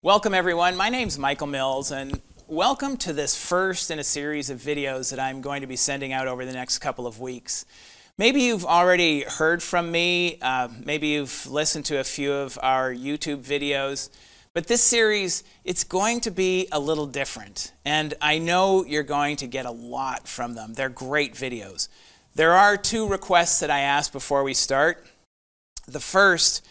Welcome, everyone. My name's Michael Mills, and welcome to this first in a series of videos that I'm going to be sending out over the next couple of weeks. Maybe you've already heard from me, uh, maybe you've listened to a few of our YouTube videos, but this series, it's going to be a little different, and I know you're going to get a lot from them. They're great videos. There are two requests that I asked before we start. The first,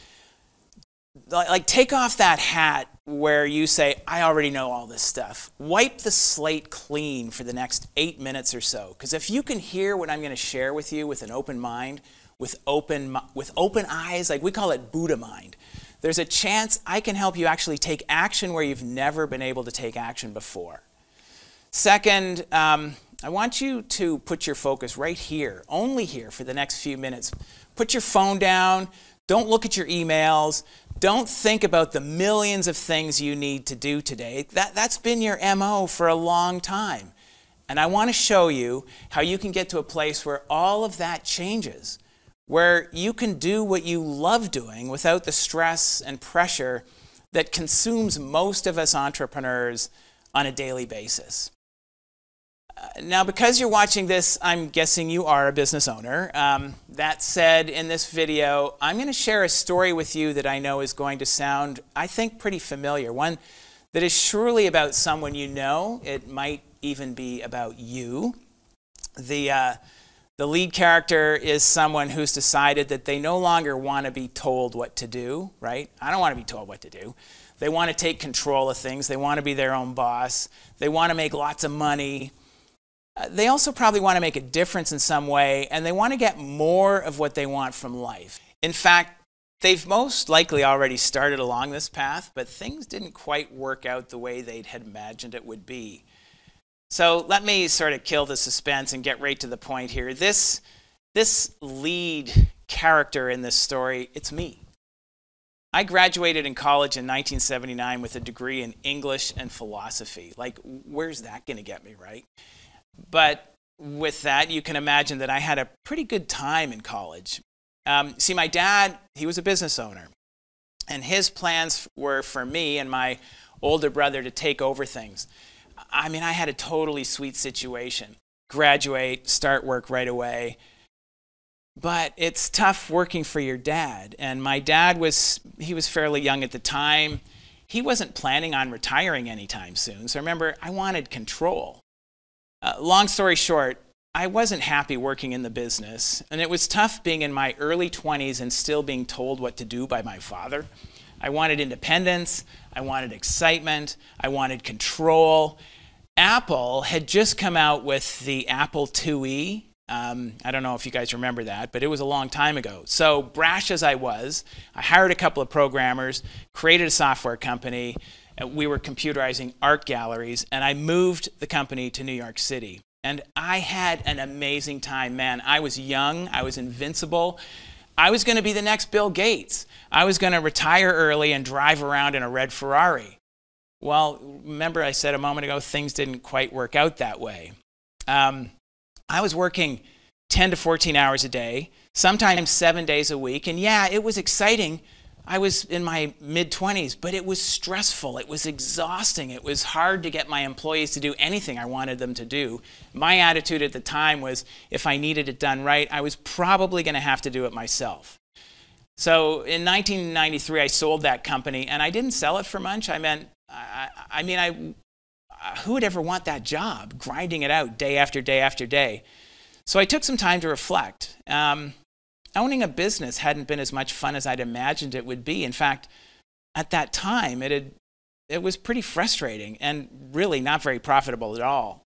like take off that hat where you say, I already know all this stuff. Wipe the slate clean for the next eight minutes or so. Because if you can hear what I'm going to share with you with an open mind, with open, with open eyes, like we call it Buddha mind, there's a chance I can help you actually take action where you've never been able to take action before. Second, um, I want you to put your focus right here, only here for the next few minutes. Put your phone down. Don't look at your emails. Don't think about the millions of things you need to do today. That, that's been your MO for a long time. And I want to show you how you can get to a place where all of that changes, where you can do what you love doing without the stress and pressure that consumes most of us entrepreneurs on a daily basis now, because you're watching this, I'm guessing you are a business owner. Um, that said, in this video, I'm going to share a story with you that I know is going to sound, I think, pretty familiar. One that is surely about someone you know. It might even be about you. The, uh, the lead character is someone who's decided that they no longer want to be told what to do, right? I don't want to be told what to do. They want to take control of things. They want to be their own boss. They want to make lots of money they also probably want to make a difference in some way, and they want to get more of what they want from life. In fact, they've most likely already started along this path, but things didn't quite work out the way they had imagined it would be. So let me sort of kill the suspense and get right to the point here. This, this lead character in this story, it's me. I graduated in college in 1979 with a degree in English and philosophy. Like, where's that going to get me, right? But with that, you can imagine that I had a pretty good time in college. Um, see, my dad, he was a business owner, and his plans were for me and my older brother to take over things. I mean, I had a totally sweet situation graduate, start work right away. But it's tough working for your dad. And my dad was, he was fairly young at the time. He wasn't planning on retiring anytime soon. So remember, I wanted control. Uh, long story short, I wasn't happy working in the business, and it was tough being in my early 20s and still being told what to do by my father. I wanted independence, I wanted excitement, I wanted control. Apple had just come out with the Apple IIe. Um, I don't know if you guys remember that, but it was a long time ago. So, brash as I was, I hired a couple of programmers, created a software company, we were computerizing art galleries, and I moved the company to New York City. And I had an amazing time, man. I was young, I was invincible. I was going to be the next Bill Gates. I was going to retire early and drive around in a red Ferrari. Well, remember I said a moment ago things didn't quite work out that way. Um, I was working 10 to 14 hours a day, sometimes seven days a week. And yeah, it was exciting I was in my mid 20s, but it was stressful. It was exhausting. It was hard to get my employees to do anything I wanted them to do. My attitude at the time was if I needed it done right, I was probably going to have to do it myself. So in 1993, I sold that company, and I didn't sell it for much. I meant, I, I mean, I, who would ever want that job, grinding it out day after day after day? So I took some time to reflect. Um, owning a business hadn't been as much fun as I'd imagined it would be. In fact, at that time, it, had, it was pretty frustrating and really not very profitable at all.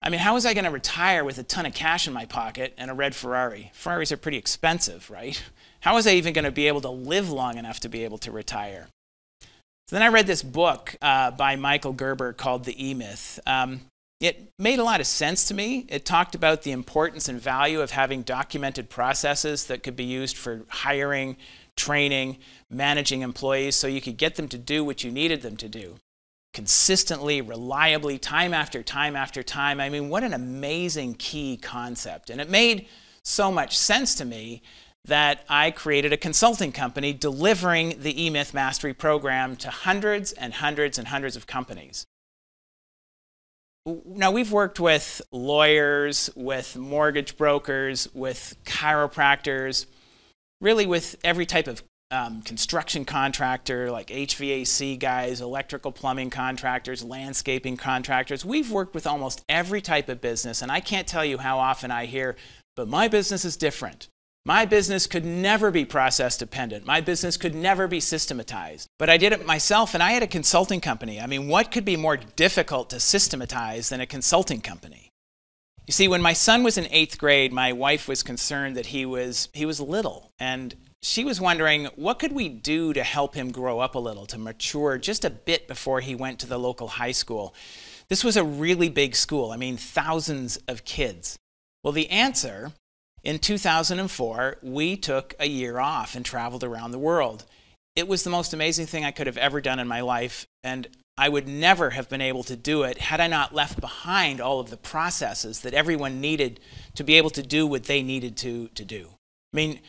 I mean, how was I going to retire with a ton of cash in my pocket and a red Ferrari? Ferraris are pretty expensive, right? How was I even going to be able to live long enough to be able to retire? So then I read this book uh, by Michael Gerber called The E Myth. Um, it made a lot of sense to me. It talked about the importance and value of having documented processes that could be used for hiring, training, managing employees so you could get them to do what you needed them to do consistently, reliably, time after time after time. I mean, what an amazing key concept. And it made so much sense to me that I created a consulting company delivering the eMyth Mastery program to hundreds and hundreds and hundreds of companies. Now, we've worked with lawyers, with mortgage brokers, with chiropractors, really with every type of um, construction contractor, like HVAC guys, electrical plumbing contractors, landscaping contractors. We've worked with almost every type of business, and I can't tell you how often I hear, but my business is different. My business could never be process dependent. My business could never be systematized. But I did it myself and I had a consulting company. I mean, what could be more difficult to systematize than a consulting company? You see, when my son was in eighth grade, my wife was concerned that he was, he was little. And she was wondering, what could we do to help him grow up a little, to mature just a bit before he went to the local high school? This was a really big school. I mean, thousands of kids. Well, the answer in 2004, we took a year off and traveled around the world. It was the most amazing thing I could have ever done in my life, and I would never have been able to do it had I not left behind all of the processes that everyone needed to be able to do what they needed to, to do. I mean,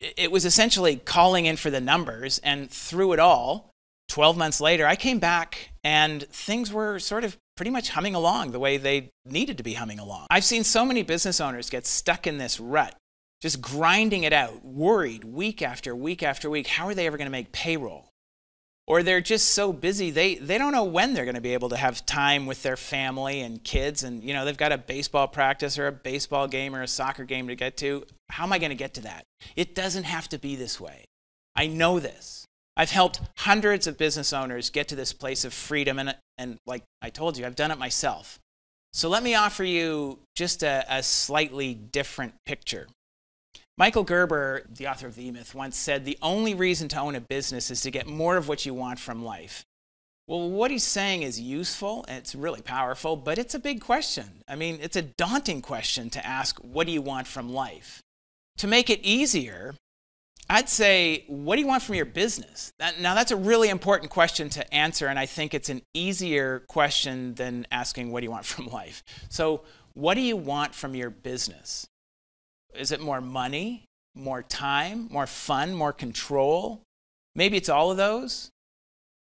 it was essentially calling in for the numbers, and through it all, 12 months later, I came back and things were sort of pretty much humming along the way they needed to be humming along. I've seen so many business owners get stuck in this rut, just grinding it out, worried week after week after week. How are they ever going to make payroll? Or they're just so busy, they, they don't know when they're going to be able to have time with their family and kids. And, you know, they've got a baseball practice or a baseball game or a soccer game to get to. How am I going to get to that? It doesn't have to be this way. I know this. I've helped hundreds of business owners get to this place of freedom, and, and like I told you, I've done it myself. So let me offer you just a, a slightly different picture. Michael Gerber, the author of The E-Myth, once said, The only reason to own a business is to get more of what you want from life. Well, what he's saying is useful and it's really powerful, but it's a big question. I mean, it's a daunting question to ask, What do you want from life? To make it easier, I'd say, what do you want from your business? Now, that's a really important question to answer, and I think it's an easier question than asking, what do you want from life? So, what do you want from your business? Is it more money, more time, more fun, more control? Maybe it's all of those.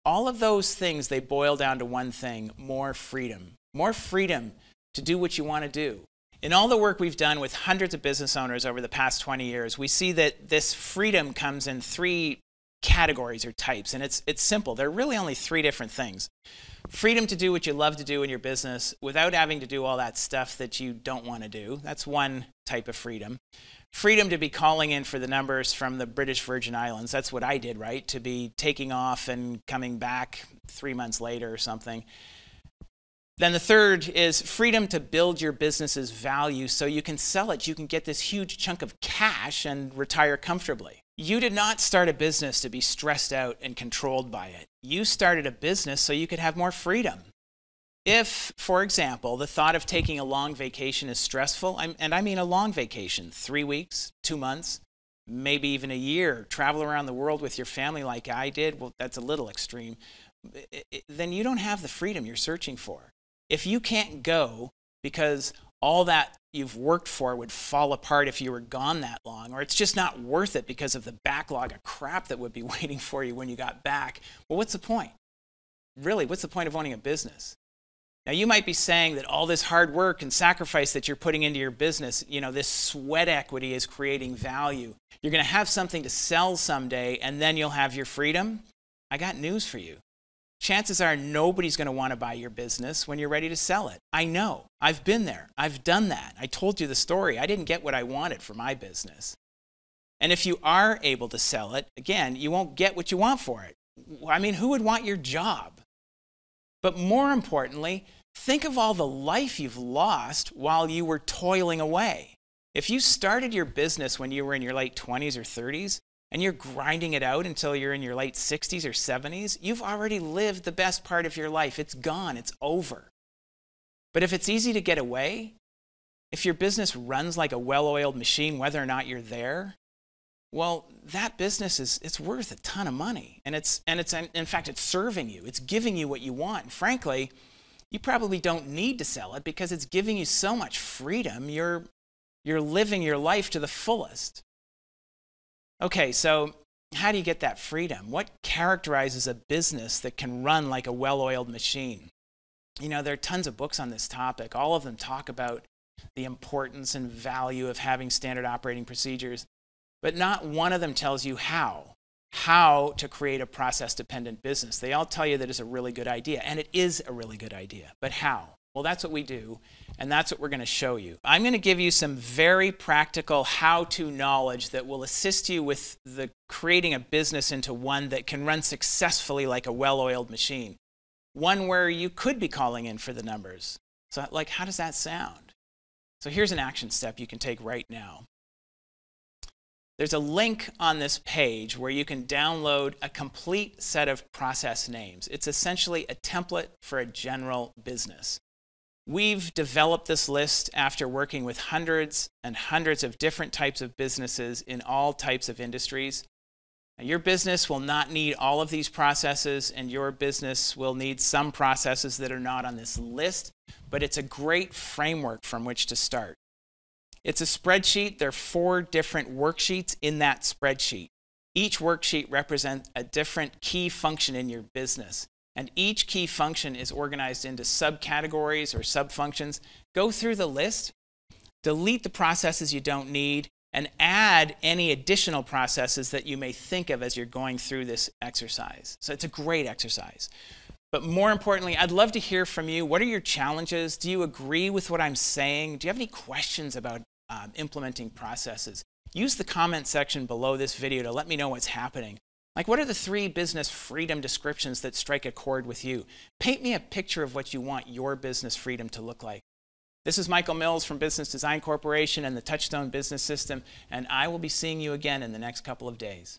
All of those things, they boil down to one thing more freedom. More freedom to do what you want to do. In all the work we've done with hundreds of business owners over the past 20 years, we see that this freedom comes in three categories or types, and it's, it's simple. There are really only three different things. Freedom to do what you love to do in your business without having to do all that stuff that you don't want to do. That's one type of freedom. Freedom to be calling in for the numbers from the British Virgin Islands. That's what I did, right? To be taking off and coming back three months later or something. Then the third is freedom to build your business's value so you can sell it. You can get this huge chunk of cash and retire comfortably. You did not start a business to be stressed out and controlled by it. You started a business so you could have more freedom. If, for example, the thought of taking a long vacation is stressful, and I mean a long vacation, three weeks, two months, maybe even a year, travel around the world with your family like I did, well, that's a little extreme, then you don't have the freedom you're searching for. If you can't go because all that you've worked for would fall apart if you were gone that long, or it's just not worth it because of the backlog of crap that would be waiting for you when you got back, well, what's the point? Really, what's the point of owning a business? Now, you might be saying that all this hard work and sacrifice that you're putting into your business, you know, this sweat equity is creating value. You're going to have something to sell someday, and then you'll have your freedom. I got news for you chances are nobody's going to want to buy your business when you're ready to sell it. I know. I've been there. I've done that. I told you the story. I didn't get what I wanted for my business. And if you are able to sell it, again, you won't get what you want for it. I mean, who would want your job? But more importantly, think of all the life you've lost while you were toiling away. If you started your business when you were in your late 20s or 30s, and you're grinding it out until you're in your late 60s or 70s, you've already lived the best part of your life. It's gone, it's over. But if it's easy to get away, if your business runs like a well oiled machine, whether or not you're there, well, that business is it's worth a ton of money. And it's, and it's in fact, it's serving you, it's giving you what you want. And frankly, you probably don't need to sell it because it's giving you so much freedom. You're, you're living your life to the fullest. Okay, so how do you get that freedom? What characterizes a business that can run like a well oiled machine? You know, there are tons of books on this topic. All of them talk about the importance and value of having standard operating procedures, but not one of them tells you how. How to create a process dependent business. They all tell you that it's a really good idea, and it is a really good idea, but how? Well, that's what we do, and that's what we're going to show you. I'm going to give you some very practical how to knowledge that will assist you with the creating a business into one that can run successfully like a well oiled machine, one where you could be calling in for the numbers. So, like, how does that sound? So, here's an action step you can take right now. There's a link on this page where you can download a complete set of process names. It's essentially a template for a general business. We've developed this list after working with hundreds and hundreds of different types of businesses in all types of industries. Now, your business will not need all of these processes, and your business will need some processes that are not on this list, but it's a great framework from which to start. It's a spreadsheet. There are four different worksheets in that spreadsheet. Each worksheet represents a different key function in your business. And each key function is organized into subcategories or subfunctions. Go through the list, delete the processes you don't need, and add any additional processes that you may think of as you're going through this exercise. So it's a great exercise. But more importantly, I'd love to hear from you. What are your challenges? Do you agree with what I'm saying? Do you have any questions about um, implementing processes? Use the comment section below this video to let me know what's happening. Like, what are the three business freedom descriptions that strike a chord with you? Paint me a picture of what you want your business freedom to look like. This is Michael Mills from Business Design Corporation and the Touchstone Business System, and I will be seeing you again in the next couple of days.